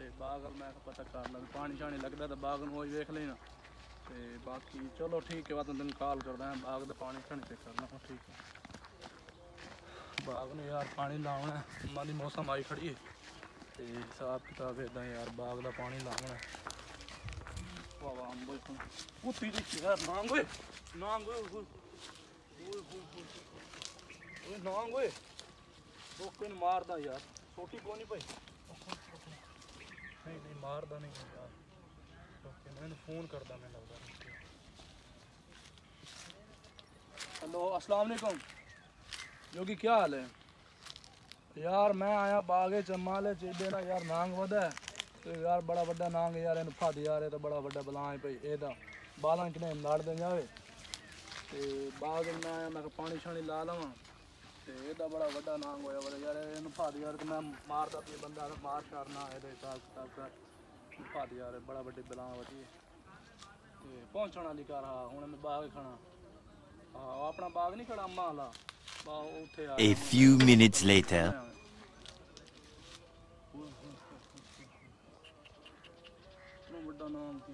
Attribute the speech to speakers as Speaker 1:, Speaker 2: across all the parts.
Speaker 1: ਤੇ ਬਾਗ ਮੈਂ ਕਿਹਾ ਪਤਾ ਕਰ ਲਾਂ ਪਾਣੀ ਛਾਣੀ ਲੱਗਦਾ ਤਾਂ ਬਾਗ ਨੂੰ ਉਹ ਵੇਖ ਲੈਣਾ। ਤੇ ਬਾਕੀ ਚਲੋ ਠੀਕ ਹੈ ਬਾਤ ਤੈਨੂੰ ਕਾਲ ਕਰਦਾ ਹਾਂ, ਬਾਗ ਦਾ ਪਾਣੀ ਛਾਣੀ ਚੈੱਕ ਕਰ ਠੀਕ ਹੈ। ਬਾਗ ਨੂੰ ਯਾਰ ਪਾਣੀ ਲਾਉਣਾ ਹੈ। ਮੌਸਮ ਆਈ ਖੜੀ ਹੈ। ਤੇ ਹਿਸਾਬ ਕਿਤਾਬ ਇਦਾਂ ਯਾਰ ਬਾਗ ਦਾ ਪਾਣੀ ਲਾਉਣਾ। ਹੈ। ਵਾਹ ਵਾਹ ਅੰਬੋ ਕੁੱਤੀ ਦੀ ਨਾਂਗ ਓਏ ਨਾਂਗ ਓਏ ਓਏ ਓਏ ਨਾਂਗ ਓਏ। ਲੋਕਾਂ ਨੂੰ ਮਾਰਦਾ ਯਾਰ, ਛੋਟੀ ਕੋ ਨਹੀਂ ਨਹੀਂ ਨਹੀਂ ਮਾਰਦਾ ਨਹੀਂ ਯਾਰ ਲੋਕਾਂ ਨੂੰ ਇਹਨੂੰ ਫੋਨ ਕਰਦਾ ਮੈਨੂੰ ਲੱਗਦਾ हेलो अस्सलाम वालेकुम योगी क्या हाल है यार मैं आया बागे चमाले चेबे ना यार नांग वदा है ਤੇ ਯਾਰ ਬੜਾ ਵੱਡਾ ਨਾਂਗ ਯਾਰ ਇਹਨੂੰ ਫੱਦ ਯਾਰ ਇਹ ਤਾਂ ਬੜਾ ਵੱਡਾ ਬਲਾਂ ਹੈ ਭਈ ਇਹਦਾ ਬਾਲਾਂ ਕਿਨੇ ਲੜ ਦੇ ਜਾਵੇ ਤੇ ਬਾਗ ਮੈਂ ਆਇਆ ਮੈਂ ਕਿਹਾ ਪਾਣੀ ਛਾਣੀ ਲਾ ਲਵਾਂ ਤੇ ਇਹਦਾ ਬੜਾ ਵੱਡਾ ਨਾਂਗ ਹੋਇਆ ਵਾ ਯਾਰ ਇਹਨੂੰ ਫੱਦ ਯਾਰ ਤੇ ਮੈਂ ਮਾਰਦਾ ਪਈ ਬੰਦਾ ਮਾਰ ਕਰਨਾ ਇਹਦੇ ਹਿਸਾਬ ਕਿਤਾਬ ਕਰ ਫੱਦ ਯਾਰ ਇਹ ਬੜਾ ਵੱਡੇ ਬਲਾਂ ਵਦੀ ਤੇ ਪਹੁੰਚਣ ਵਾਲੀ ਕਰ ਹਾਂ ਹੁਣ ਮੈਂ ਬਾਗ ਖਾਣਾ ਹਾਂ ਉਹ ਆਪਣਾ ਬਾਗ ਨਹੀਂ ਖੜਾ ਅੰਮਾ ਵਾਲਾ ਬਾ ਉਹ ਉੱਥੇ ਆ
Speaker 2: A few minutes later.
Speaker 1: ਨੂੰ ਵੱਡਾ ਨਾਮ ਕੀ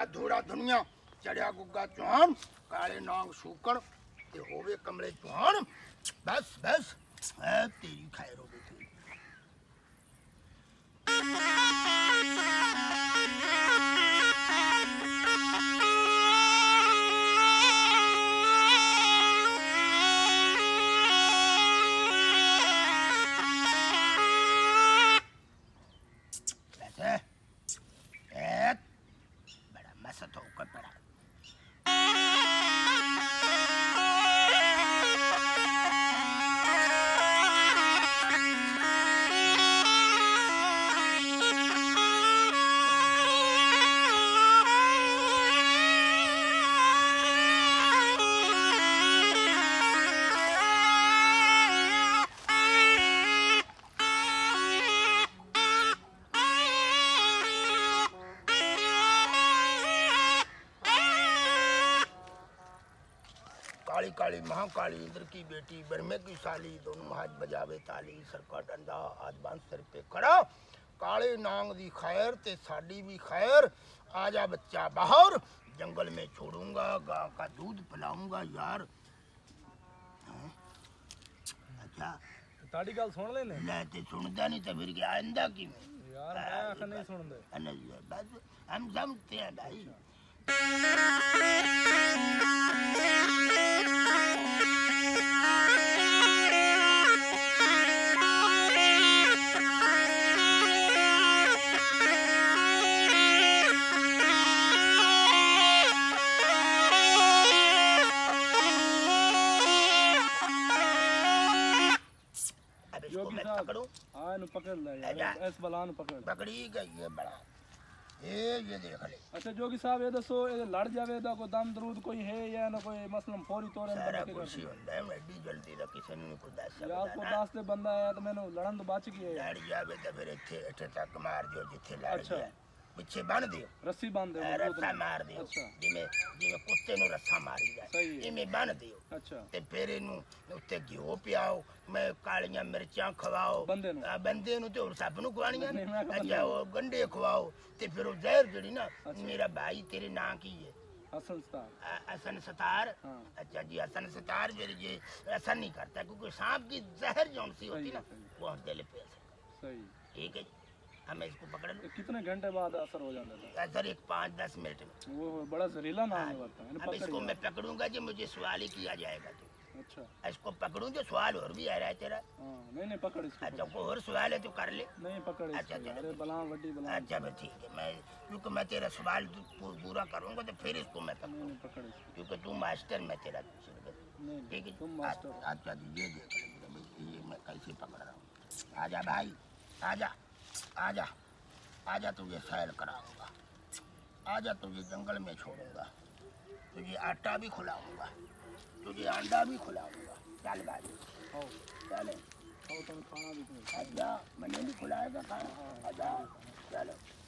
Speaker 3: परबत धूड़ा दुनिया चढ़िया गुग्गा चौहान काले नांग शूकण ते होवे कमले चौहान। बस बस है तेरी खैर हो गई ए, मस्त होकर पड़ा काली काली महाकाली इंद्र की बेटी ब्रह्मे की साली दोनों हाथ बजावे ताली सरका डंडा हाथ बाँध सिर पे खड़ा। काले नांग दी खैर ते साडी भी खैर। आजा बच्चा बाहर जंगल में छोड़ूँगा गाँव का दूध पिलाऊँगा यार। अच्छा।
Speaker 1: ताड़ी गल सुन लेने?
Speaker 3: ले ते सुनता नहीं तो फिर क्या आंदा की? में
Speaker 1: यार मैं आखा नहीं सुन दे
Speaker 3: नहीं, बस हम समझते हैं भाई। पकड़ो।
Speaker 1: हाँ नु पकड़ ले यार। इस बला नु पकड़
Speaker 3: पकड़ी गई है बड़ा। ए ये देख ले।
Speaker 1: अच्छा जोगी साहब ये दसो ये लड़ जावे दा को दम दरूद कोई है या ना कोई मसलन फौरी तौर
Speaker 3: पे
Speaker 1: बना
Speaker 3: के खुशी होंदा है बड़ी जल्दी दा किसी ने को दस यार
Speaker 1: को दस ते बंदा आया तो मैंने लड़न तो बच गया।
Speaker 3: लड़ जावे तो फिर इथे इथे तक मार जो जिथे लड़
Speaker 1: अच्छा।
Speaker 3: गया। ਪਿੱਛੇ ਬੰਨ ਦਿਓ
Speaker 1: ਰੱਸੀ ਬੰਨ ਦੇ
Speaker 3: ਇਹ ਰੱਸਾ ਮਾਰ ਦਿਓ
Speaker 1: ਅੱਛਾ
Speaker 3: ਜਿਵੇਂ ਜਿਵੇਂ ਕੁੱਤੇ ਨੂੰ ਰੱਸਾ ਮਾਰੀ
Speaker 1: ਸਹੀ
Speaker 3: যায়
Speaker 1: ਹੈ।
Speaker 3: ਇਵੇਂ ਬੰਨ ਦਿਓ
Speaker 1: ਅੱਛਾ
Speaker 3: ਤੇ ਫਿਰ ਇਹਨੂੰ ਉੱਤੇ ਘਿਓ ਪਿਆਓ ਮੈਂ ਕਾਲੀਆਂ ਮਿਰਚਾਂ ਖਵਾਓ
Speaker 1: ਬੰਦੇ ਨੂੰ?
Speaker 3: ਆ ਬੰਦੇ ਨੂੰ ਤੇ ਹੋਰ ਸਭ ਨੂੰ ਖਵਾਣੀਆਂ ਨੇ
Speaker 1: ਨਹੀਂ, ਮੈਂ ਕਿਹਾ ਬੰਦੇ
Speaker 3: ਅੱਛਾ ਉਹ ਗੰਡੇ ਖਵਾਓ ਤੇ ਫਿਰ ਉਹ ਜ਼ਹਿਰ ਜਿਹੜੀ ਨਾ ਮੇਰਾ ਭਾਈ ਤੇਰੇ ਨਾਂ ਕੀ ਹੈ
Speaker 1: ਹਸਨ ਸਤਾਰ
Speaker 3: अ- हसन सतार
Speaker 1: हाँ।
Speaker 3: अच्छा जी हसन सतार फिर ये असर नहीं करता क्योंकि सांप की जहर जौन सी होती
Speaker 1: सही
Speaker 3: ना
Speaker 1: है, सही
Speaker 3: वो हम दिल पे असर
Speaker 1: ਸਹੀ
Speaker 3: ठीक है जी हमें इसको पकड़ लो
Speaker 1: कितने घंटे बाद असर हो जाता है
Speaker 3: सर एक पाँच दस मिनट में।
Speaker 1: वो बड़ा जहरीला नाम होता है तो,
Speaker 3: अब इसको मैं पकड़ूँगा जी मुझे सवाल ही किया जाएगा तो।
Speaker 1: अच्छा।
Speaker 3: इसको पकड़ूं जो सवाल और भी आ रहा है तेरा?
Speaker 1: हाँ, नहीं नहीं पकड़ इसको
Speaker 3: अच्छा को और सवाल है तो कर ले।
Speaker 1: नहीं पकड़
Speaker 3: अच्छा
Speaker 1: अरे बलाम वड्डी बलाम
Speaker 3: अच्छा भाई ठीक है मैं क्योंकि मैं तेरा सवाल तो पूरा करूँगा तो फिर इसको मैं पकड़
Speaker 1: नहीं पकड़ इसको।
Speaker 3: क्योंकि तू मास्टर मैं तेरा ठीक है?
Speaker 1: तुम मास्टर
Speaker 3: अच्छा, अच्छा ये देख ये मैं कैसे पकड़ रहा हूँ। आजा भाई आजा। आजा आजा तुझे सैर कराऊँगा। आजा तुझे जंगल में छोड़ूँगा। तुझे आटा भी खिलाऊँगा। तुझे अंडा भी खिलाऊँगा। चल भाई। चले।
Speaker 1: तो खाना भी
Speaker 3: आजा मैंने भी खिलाएगा खाना। आजा चलो।